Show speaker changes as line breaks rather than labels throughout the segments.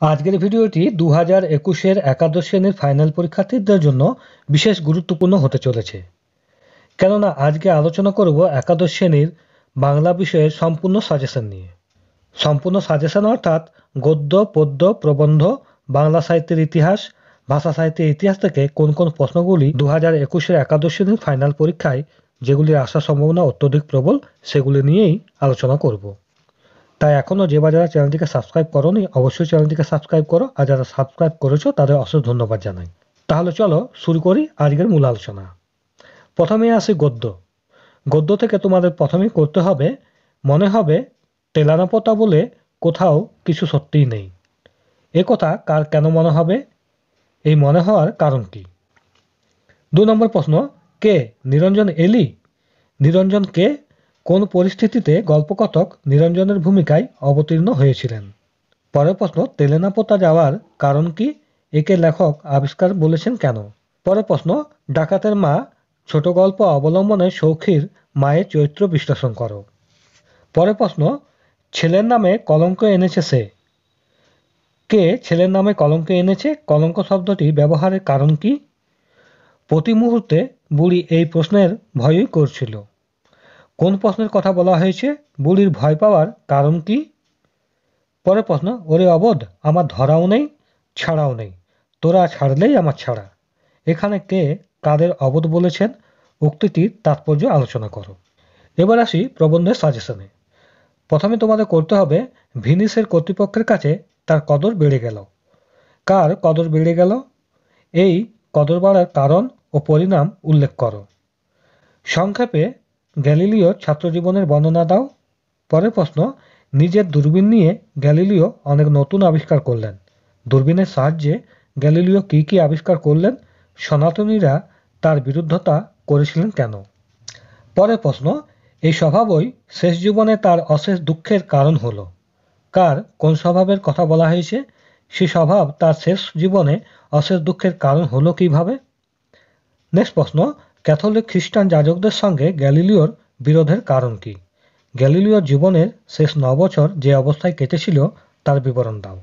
আজকের ভিডিওটি দু হাজার একুশের একাদশ শ্রেণির ফাইনাল পরীক্ষার্থীদের জন্য বিশেষ গুরুত্বপূর্ণ হতে চলেছে। কেননা, আজকে আলোচনা করব একাদশ শ্রেণির বাংলা বিষয়ের সম্পূর্ণ সাজেশন নিয়ে। সম্পূর্ণ সাজেশন অর্থাৎ গদ্য, পদ্য, প্রবন্ধ, বাংলা সাহিত্যের ইতিহাস, ভাষা সাহিত্যের ইতিহাস থেকে কোন কোন প্রশ্নগুলি দু হাজার একুশের একাদশ শ্রেণির ফাইনাল পরীক্ষায় যেগুলির আসার সম্ভাবনা অত্যধিক প্রবল, সেগুলি নিয়েই আলোচনা করব। তাই এখনও যে বা যারা চ্যানেলটিকে সাবস্ক্রাইব করোনি, অবশ্যই চ্যানেলটিকে সাবস্ক্রাইব করো আর যারা সাবস্ক্রাইব করেছ তাদের অশেষ ধন্যবাদ জানাই। তাহলে চলো শুরু করি আজকের মূল আলোচনা। প্রথমে আসি গদ্য। গদ্য থেকে তোমাদের প্রথমেই করতে হবে, মনে হবে তেলানাপতা বলে কোথাও কিছু সত্যিই নেই। এ কথা কার কেন মনে হবে? এই মনে হওয়ার কারণ কি? দু নম্বর প্রশ্ন, কে? নিরঞ্জন এলি? নিরঞ্জন কে? কোন পরিস্থিতিতে গল্পকথক নিরঞ্জনের ভূমিকায় অবতীর্ণ হয়েছিলেন? পরের প্রশ্ন তেলেনাপোতা যাওয়ার কারণ কি? একে লেখক আবিষ্কার বলেছেন কেন? পরের প্রশ্ন, ডাকাতের মা ছোট গল্প অবলম্বনে সৌখীর মায়ের চরিত্র বিশ্লেষণ করো। পরের প্রশ্ন, ছেলের নামে কলঙ্ক এনেছে সে। কে ছেলের নামে কলঙ্ক এনেছে? কলঙ্ক শব্দটি ব্যবহারের কারণ কি? প্রতি মুহূর্তে বুড়ি এই প্রশ্নের ভয়ই করছিল। কোন প্রশ্নের কথা বলা হয়েছে? বুড়ির ভয় পাওয়ার কারণ কি? পরের প্রশ্ন, ওরে অবধ, আমার ধরাও নেই, ছাড়াও নেই। তোরা ছাড়লেই আমার ছাড়া। এখানে কে কাদের অবধ বলেছেন? উক্তিটির তাৎপর্য আলোচনা করো। এবার আসি প্রবন্ধের সাজেশনে প্রথমে তোমাদের করতে হবে ভিনিসের কর্তৃপক্ষের কাছে তার কদর বেড়ে গেল। কার কদর বেড়ে গেল? এই কদর বাড়ার কারণ ও পরিণাম উল্লেখ করো। সংক্ষেপে গ্যালিলিওর ছাত্রজীবনের বর্ণনা দাও। পরের প্রশ্ন, নিজের দূরবীন নিয়ে গ্যালিলিও অনেক নতুন আবিষ্কার করলেন। দূরবীনের সাহায্যে গ্যালিলিও কী কী আবিষ্কার করলেন, সনাতনীরা তার বিরুদ্ধতা করেছিলেন কেন? পরের প্রশ্ন, এই স্বভাবই শেষ জীবনে তার অশেষ দুঃখের কারণ হলো। কার, কোন স্বভাবের কথা বলা হয়েছে, সে স্বভাব তার শেষ জীবনে অশেষ দুঃখের কারণ হলো কীভাবে? নেক্সট প্রশ্ন ক্যাথলিক খ্রিস্টান যাজকদের সঙ্গে গ্যালিলিওর বিরোধের কারণ কি? গ্যালিলিওর জীবনের শেষ ন বছর যে অবস্থায় কেটেছিল, তার বিবরণ দাও।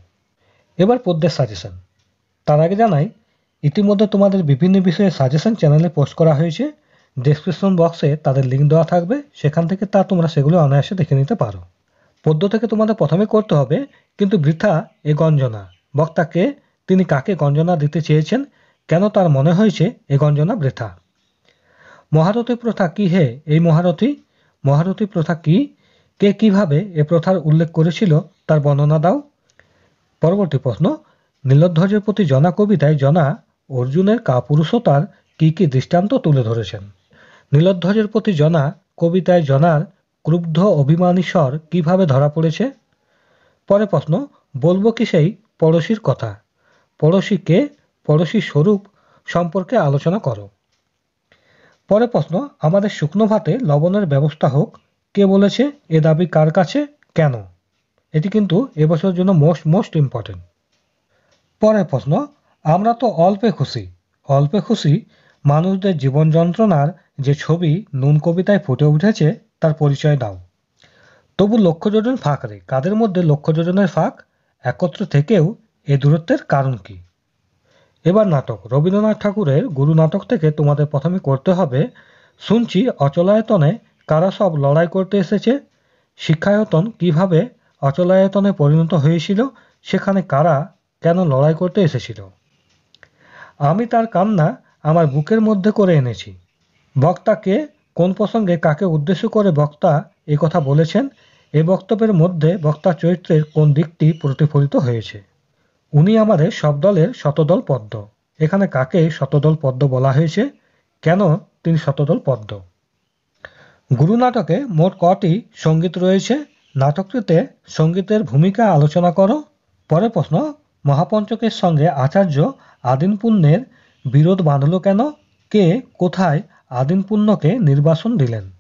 এবার পদ্মের সাজেশন তার আগে জানাই, ইতিমধ্যে তোমাদের বিভিন্ন বিষয়ে সাজেশন চ্যানেলে পোস্ট করা হয়েছে। ডেসক্রিপশন বক্সে তাদের লিঙ্ক দেওয়া থাকবে। সেখান থেকে তা তোমরা সেগুলো অনায়াসে দেখে নিতে পারো। পদ্য থেকে তোমাদের প্রথমে করতে হবে, কিন্তু বৃথা এ গঞ্জনা। বক্তাকে, তিনি কাকে গঞ্জনা দিতে চেয়েছেন, কেন তার মনে হয়েছে এ গঞ্জনা বৃথা? মহারথী প্রথা কি হে? এই মহারথী? মহারথী প্রথা কি? কে কীভাবে এ প্রথার উল্লেখ করেছিল তার বর্ণনা দাও। পরবর্তী প্রশ্ন নীলধ্বজের প্রতি জনা কবিতায় জনা অর্জুনের কাপুরুষতার কি কি দৃষ্টান্ত তুলে ধরেছেন? নীলধ্বজের প্রতি জনা কবিতায় জনার ক্রুব্ধ অভিমানী স্বর কীভাবে ধরা পড়েছে? পরে প্রশ্ন, বলব কি সেই পড়শির কথা? পড়শি কে? পড়শির স্বরূপ সম্পর্কে আলোচনা করো। পরে প্রশ্ন, আমাদের শুকনো ভাতে লবণের ব্যবস্থা হোক। কে বলেছে, এ দাবি কার কাছে, কেন? এটি কিন্তু এবছরের জন্য মোস্ট মোস্ট ইম্পর্টেন্ট। পরের প্রশ্ন, আমরা তো অল্পে খুশি। অল্পে খুশি মানুষদের জীবন যন্ত্রণার যে ছবি নুন কবিতায় ফুটে উঠেছে, তার পরিচয় দাও। তবু লক্ষ্য যোজন ফাঁক রে। কাদের মধ্যে লক্ষ্য যোজনের ফাঁক? একত্র থেকেও এ দূরত্বের কারণ কি? এবার নাটক। রবীন্দ্রনাথ ঠাকুরের গুরু নাটক থেকে তোমাদের প্রথমে করতে হবে, শুনছি অচলায়তনে কারা সব লড়াই করতে এসেছে, শিক্ষায়তন কীভাবে অচলায়তনে পরিণত হয়েছিল, সেখানে কারা কেন লড়াই করতে এসেছিল? আমি তার কান্না আমার বুকের মধ্যে করে এনেছি। বক্তাকে কোন প্রসঙ্গে কাকে উদ্দেশ্য করে বক্তা এ কথা বলেছেন, এ বক্তব্যের মধ্যে বক্তার চরিত্রের কোন দিকটি প্রতিফলিত হয়েছে? উনি আমাদের সব দলের শতদল পদ্ম। এখানে কাকে শতদল পদ্ম বলা হয়েছে? কেন তিনি শতদল পদ্ম? গুরু নাটকে মোট কটি সংগীত রয়েছে? নাটকটিতে সঙ্গীতের ভূমিকা আলোচনা করো। পরে প্রশ্ন, মহাপঞ্চকের সঙ্গে আচার্য আদিন পুণ্যের বিরোধ বাঁধল কেন? কে কোথায় আদিন পুণ্যকে নির্বাসন দিলেন?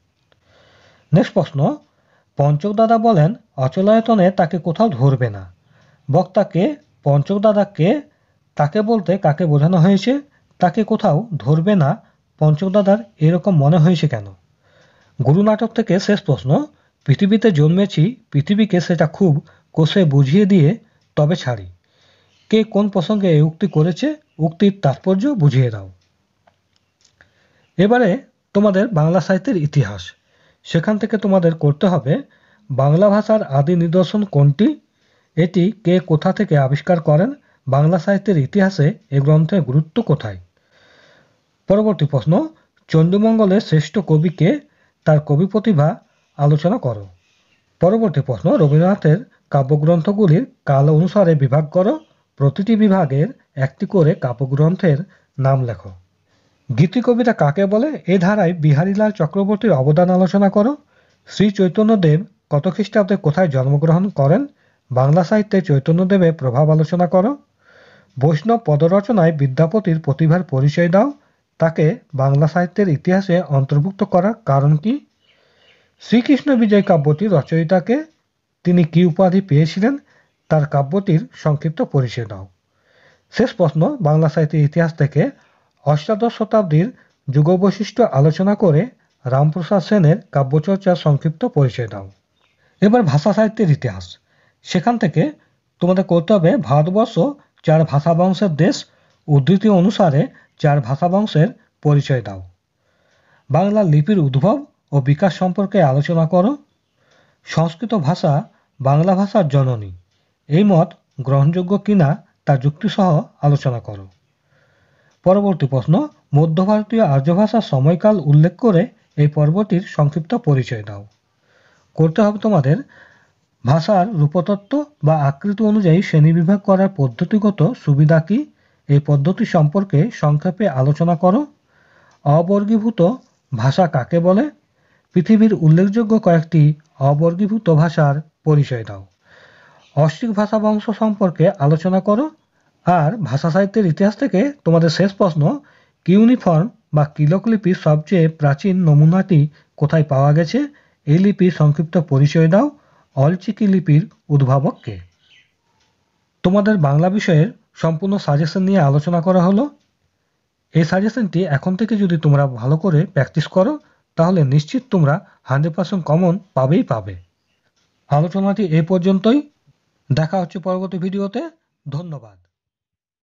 নেক্সট প্রশ্ন, পঞ্চক দাদা বলেন, অচলায়তনে তাকে কোথাও ধরবে না। বক্তাকে পঞ্চক দাদাকে তাকে বলতে কাকে বোঝানো হয়েছে, তাকে কোথাও ধরবে না, পঞ্চক দাদার এরকম মনে হয়েছে কেন? গুরু নাটক থেকে শেষ প্রশ্ন, পৃথিবীতে জন্মেছি, পৃথিবীকে সেটা খুব কোষে বুঝিয়ে দিয়ে তবে ছাড়ি। কে কোন প্রসঙ্গে এই উক্তি করেছে, উক্তির তাৎপর্য বুঝিয়ে দাও। এবারে তোমাদের বাংলা সাহিত্যের ইতিহাস। সেখান থেকে তোমাদের করতে হবে, বাংলা ভাষার আদি নিদর্শন কোনটি এটি কে কোথা থেকে আবিষ্কার করেন, বাংলা সাহিত্যের ইতিহাসে এ গ্রন্থের গুরুত্ব কোথায়? পরবর্তী প্রশ্ন চণ্ডীমঙ্গলের শ্রেষ্ঠ কবিকে তার কবি প্রতিভা আলোচনা করো। পরবর্তী প্রশ্ন, রবীন্দ্রনাথের কাব্যগ্রন্থগুলির কাল অনুসারে বিভাগ করো, প্রতিটি বিভাগের একটি করে কাব্যগ্রন্থের নাম লেখো। গীতি কবিতা কাকে বলে? এ ধারায় বিহারীলাল চক্রবর্তীর অবদান আলোচনা করো। শ্রী চৈতন্যদেব কত খ্রিস্টাব্দে কোথায় জন্মগ্রহণ করেন? বাংলা সাহিত্যে চৈতন্যদেবের প্রভাব আলোচনা করো। বৈষ্ণব পদরচনায় বিদ্যাপতির প্রতিভার পরিচয় দাও। তাকে বাংলা সাহিত্যের ইতিহাসে অন্তর্ভুক্ত করার কারণ কি? শ্রীকৃষ্ণ বিজয় কাব্যটির রচয়িতাকে তিনি কি উপাধি পেয়েছিলেন? তার কাব্যটির সংক্ষিপ্ত পরিচয় দাও। শেষ প্রশ্ন, বাংলা সাহিত্যের ইতিহাস থেকে অষ্টাদশ শতাব্দীর যুগ বৈশিষ্ট্য আলোচনা করে রামপ্রসাদ সেনের কাব্যচর্চার সংক্ষিপ্ত পরিচয় দাও। এবার ভাষা সাহিত্যের ইতিহাস। সেখান থেকে তোমাদের করতে হবে ভারতবর্ষ চার ভাষা বংশের দেশ উদ্ধৃতি অনুসারে চার ভাষা বংশের পরিচয় দাও। বাংলা লিপির উদ্ভব ও বিকাশ সম্পর্কে আলোচনা করো। সংস্কৃত ভাষা বাংলা ভাষার জননী। এই মত গ্রহণযোগ্য কিনা তা যুক্তিসহ আলোচনা করো। পরবর্তী প্রশ্ন মধ্য ভারতীয় আর্য ভাষার সময়কাল উল্লেখ করে এই পর্বটির সংক্ষিপ্ত পরিচয় দাও। করতে হবে তোমাদের ভাষার রূপতত্ত্ব বা আকৃতি অনুযায়ী শ্রেণীবিভাগ করার পদ্ধতিগত সুবিধা কী? এই পদ্ধতি সম্পর্কে সংক্ষেপে আলোচনা করো। অবর্গীভূত ভাষা কাকে বলে? পৃথিবীর উল্লেখযোগ্য কয়েকটি অবর্গীভূত ভাষার পরিচয় দাও। অস্ট্রিক ভাষা বংশ সম্পর্কে আলোচনা করো। আর ভাষা সাহিত্যের ইতিহাস থেকে তোমাদের শেষ প্রশ্ন, কিউনিফর্ম বা কিলক লিপির সবচেয়ে প্রাচীন নমুনাটি কোথায় পাওয়া গেছে? এই লিপির সংক্ষিপ্ত পরিচয় দাও। অলচিকি লিপির উদ্ভাবককে। তোমাদের বাংলা বিষয়ের সম্পূর্ণ সাজেশন নিয়ে আলোচনা করা হলো। এই সাজেশনটি এখন থেকে যদি তোমরা ভালো করে প্র্যাকটিস করো, তাহলে নিশ্চিত তোমরা হান্ড্রেড পার্সেন্ট কমন পাবেই পাবে। আলোচনাটি এ পর্যন্তই। দেখা হচ্ছে পরবর্তী ভিডিওতে ধন্যবাদ।